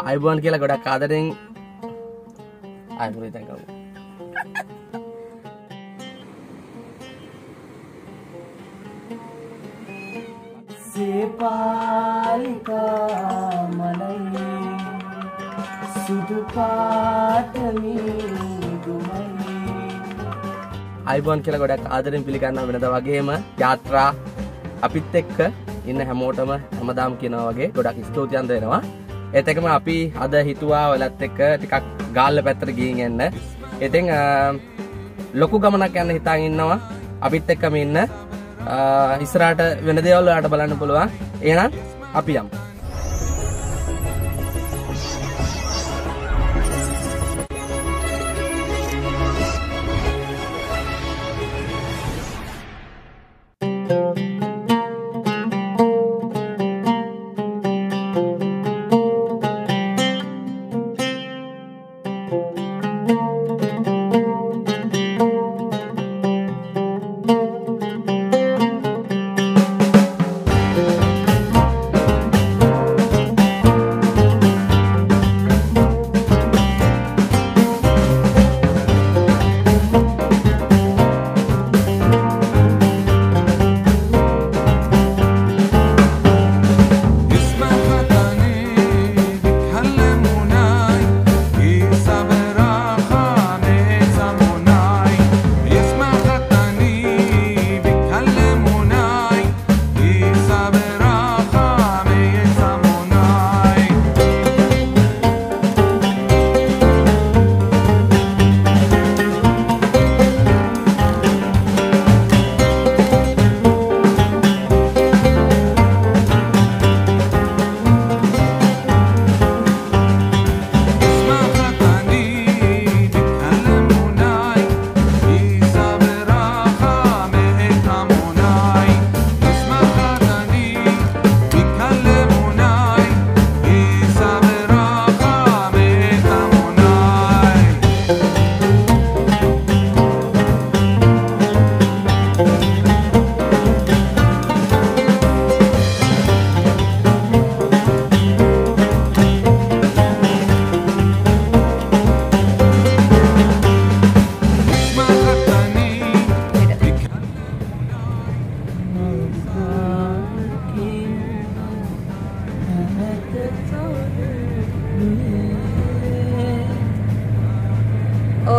අයිබෝන් කියලා ගොඩක් ආදරෙන් අයිපුරි තැකව සේපාලිකා මනයි සුදු පාටමිදුමයි අයිබෝන් කියලා ගොඩක් ආදරෙන් පිළිගන්න වෙනද වගේම යාත්‍රා අපිත් එක්ක ඉන්න හැමෝටම හැමදාම් කියනවා වගේ ගොඩක් ස්තෝතියන් දෙනවා එතකම අපි අද හිතුවා ඔලත් එක්ක ටිකක් ගාල්ල පැත්තට ගිහින් එන්න. ඉතින් ලොකු ගමනක් යන්න හිතාගෙන ඉන්නවා. අපිත් එක්කම ඉන්න. ඉස්සරහට වෙන දේවල් වලට බලන්න පුළුවන්. එහෙනම් අපි යමු.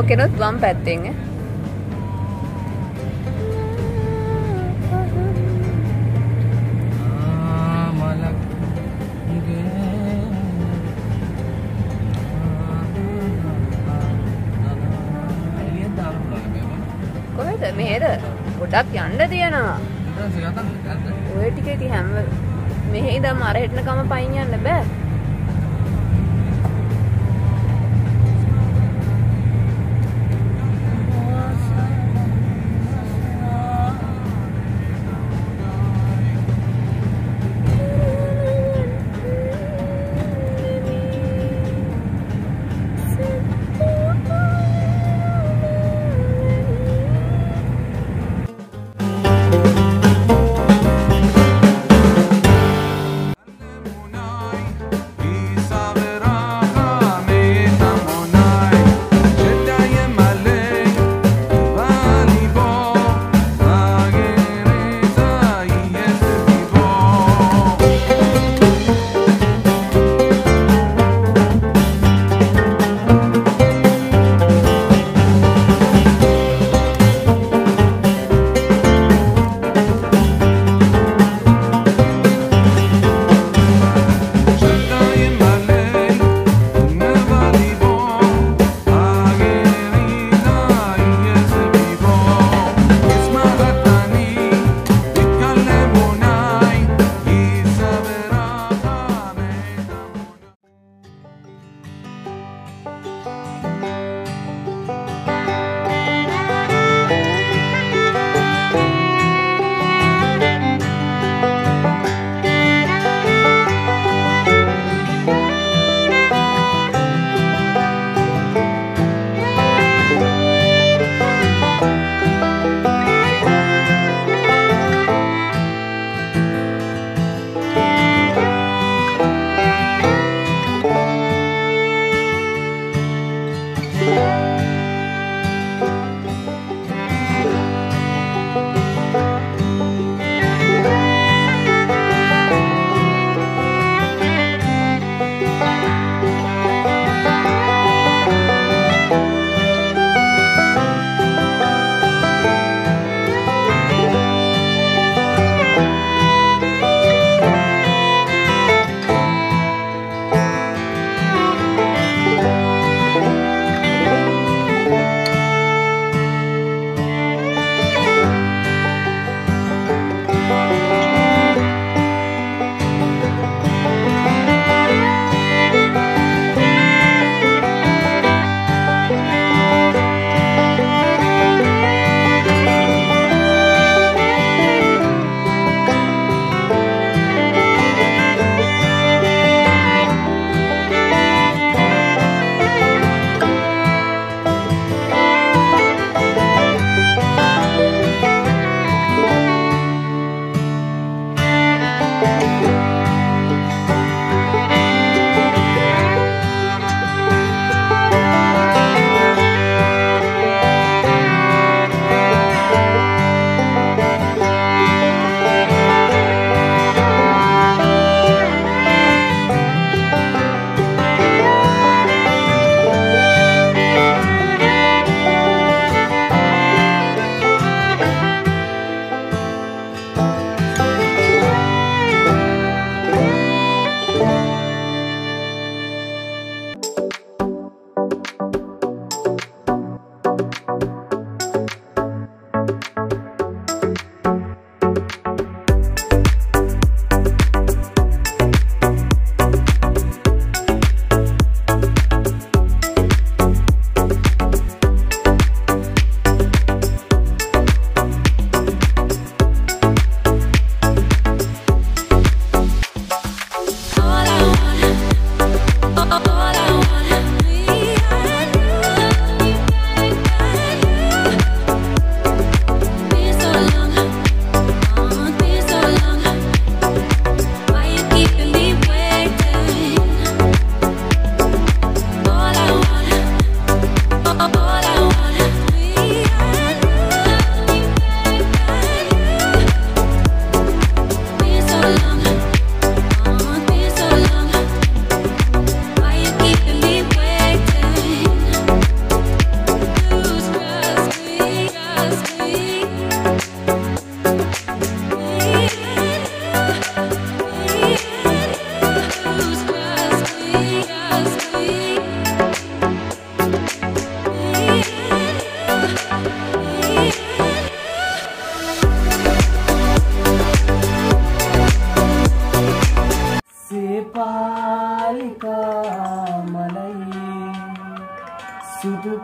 ඕකෙනුත් වම් පැත්තෙන්. කොහෙද? මෙහෙද? ගොඩක් යන්න තියෙනවා. ඔය ටික ඉතින් හැම මෙහෙ ඉඳන් අර හෙටනකම පයින් යන්න බෑ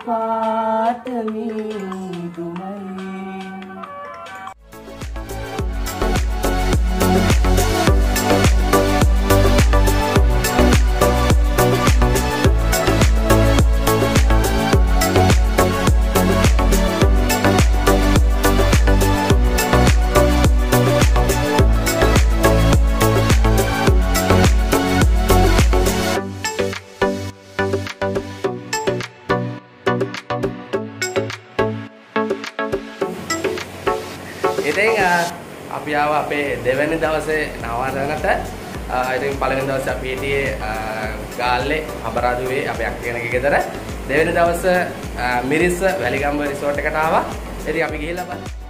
සුදු අපි ආව අපේ දෙවැනි දවසේ නවරණට ඉතින් පළවෙනි දවසේ අපි හිටියේ ගාල්ලේ අබරාදුවේ අපේ අක්කේනගේ ගෙදර. දෙවෙනි දවස මිරිස්ස වැලිගම්බ රිසෝට් එකට ආවා. ඉතින් අපි ගිහිල්ලා බලමු.